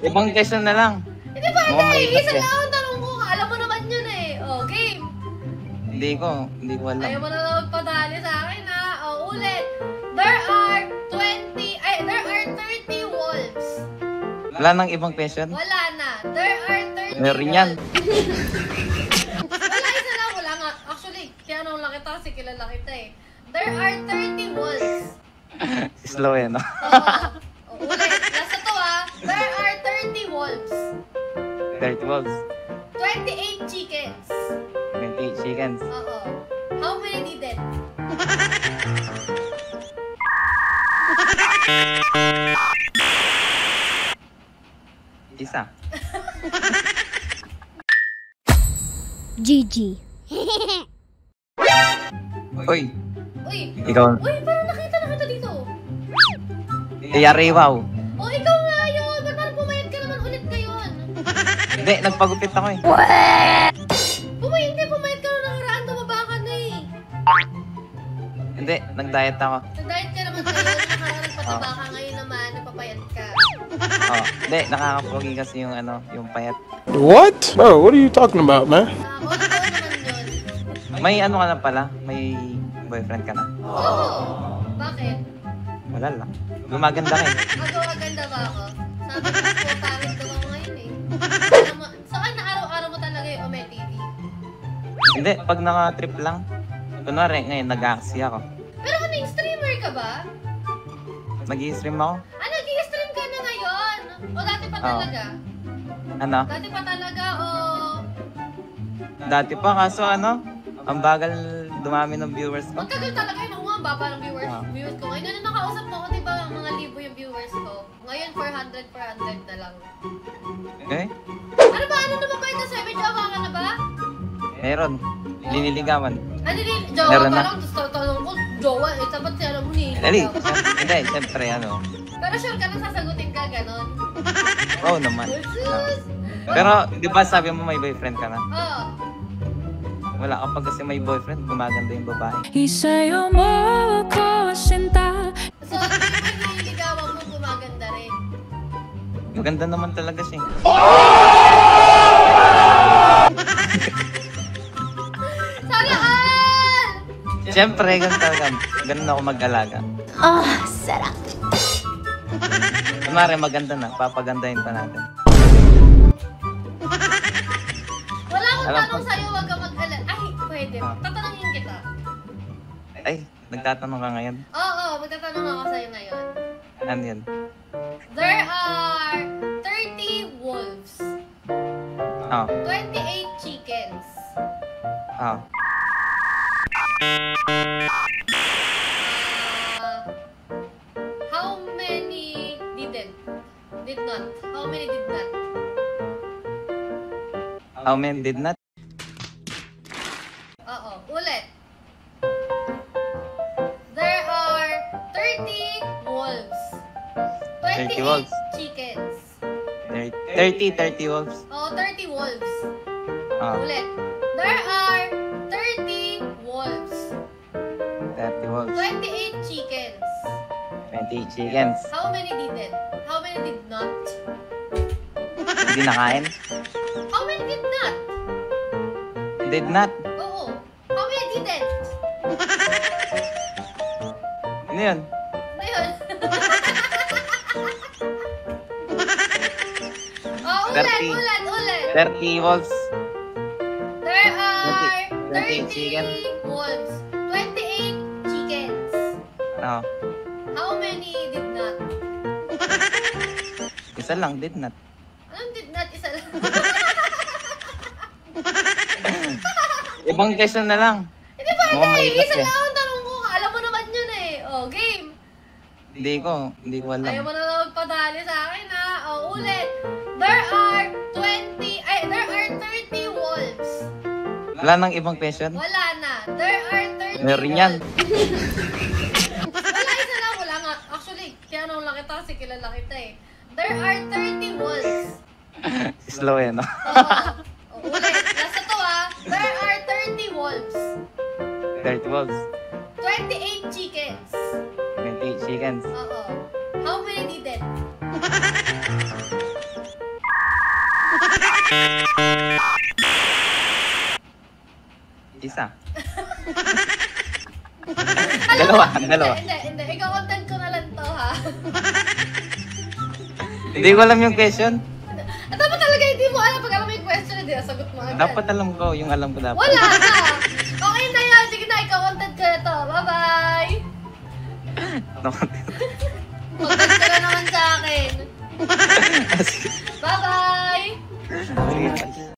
Ibang question na lang. Hindi ba, Mukhang Isa lang ang tanong ko. Alam mo naman yun eh. Oh, game. Hindi ko, hindi ko alam. Ayaw mo na naman padali sa akin ha. Oh, ulit. There are 20, ay, there are 30 wolves. Wala nang ibang question? Wala na. There are 30 Meron yan. Wala, isa lang. Wala nga. Actually, tinanong lang kita kasi kilala kita eh. There are 30 wolves. Slow eh, no? Oo. Oh, ulit. Last na to ha. There are 30 wolves. 30 wolves, 28 chickens. 28 chickens. Oo. How many did it? Isa. GG. Uy, Uy. ikaw. Uy, parang nakita na kita dito. Yari, wow. Oh, ikaw Hindi, nagpagupit ako eh. Pumay, hindi. Pumayat ka nung nakaraan. Tumaba ka na eh. Hindi, nag-diet ako. Nag-diet ka naman ngayon. Nakaraan nagpataba ka ngayon naman. Nagpapayat ka. Oh, hindi, nakakapogi kasi yung ano, yung payat. What? Bro, what are you talking about, man? Ah, naman. May ano ka na pala? May boyfriend ka na? Oo. Bakit? Wala lang. Gumaganda ka eh. Ako, maganda ba ako? Sabi ko po, pangit Hindi, pag naka-trip lang. Kunwari, ngayon nag-axi ako. Pero ano yung streamer ka ba? Nag-i-stream ako. Ah, nag-i-stream ka na ngayon? O dati pa Oo. talaga? Ano? Dati pa talaga o... Dati pa, kaso ano? Ang bagal dumami ng viewers ko. Magtagal talaga yun. Ako nga, ang baba ng viewers, Ah. viewers ko. Ngayon, nung nakausap mo ko, di ba, mga libo yung viewers ko. Ngayon, 400, 400 na lang. Eh? Ano ba? Ano naman ba ka na ba? Meron. Liniligawan. Ano din? Jowa Meron pa na. lang. Tapos tanong ko, jowa. Eh, sabat siya alam mo ni. Dali. Hindi, siyempre ano. Pero sure ka na sasagutin ka, ganon. Oo naman. Sus! Pero, di ba sabi mo may boyfriend ka na? Oo. Wala kapag kasi may boyfriend, gumaganda yung babae. Isayo mo ako sinta So, ano yung nililigawan mo, gumaganda rin. Maganda naman talaga siya. Siyempre, ganun talaga. Ganun ako mag-alaga. Ah, sarap. Kunwari, maganda na. Papagandahin pa natin. Wala akong Alam tanong ko. sa'yo, wag ka mag-alala. Ay, pwede. Ah. Tatanungin kita. Ay, nagtatanong ka ngayon. Oo, magtatanong ako sa'yo ngayon. Ano yun? There are 30 wolves, Oh, 28 chickens. oh. Uh, how many didn't? Did not. How many did not? How many did not? Oo, ulit. There are 30 wolves. 28 30 wolves. chickens. 30, 30 wolves. Oo, 30 wolves. Oh, Ulit. 30 wolves. 28 chickens. 28 chickens. How many didn't? How many did not? Hindi nakain? How many did not? Did not? Oo. How many didn't? Ano yun? Ano yun? oh, ulit, 30. ulit, ulit. 30 wolves. There are 28 30 chicken. wolves. 28 chickens. Oh, How many did not? isa lang, did not. Anong did not? Isa lang. Ibang question na lang. Hindi ba? Mukhang mahirap Isa eh. lang ang tanong ko. Alam mo naman yun eh. Oh, game. Hindi ko, hindi ko alam. Ayaw mo na naman padali sa akin ha. Oh, ulit. There are 20, ay, there are 30 wolves. Wala nang ibang question? Wala na. There are 30 Meron yan. wolves. Wala, isa lang. Wala nga. Actually, tinanong lang kita kasi kilala kita eh. There are 30 wolves. Slow eh, no? Oo. Ulit. Last na to ha. There are 30 wolves. 30 wolves. 28 chickens. 28 chickens. Oo. How many did it? Isa. Dalawa, dalawa. Hindi, hindi, hindi. Ikaw content ko Hindi ko alam yung question. At dapat talaga hindi mo alam. Pag alam mo yung question, hindi sagot mo agad. Dapat alam ko, yung alam ko dapat. Wala na! Okay na yan. Sige na, ikaw content ko na to. Bye-bye! Content ka na naman sa akin. Bye-bye!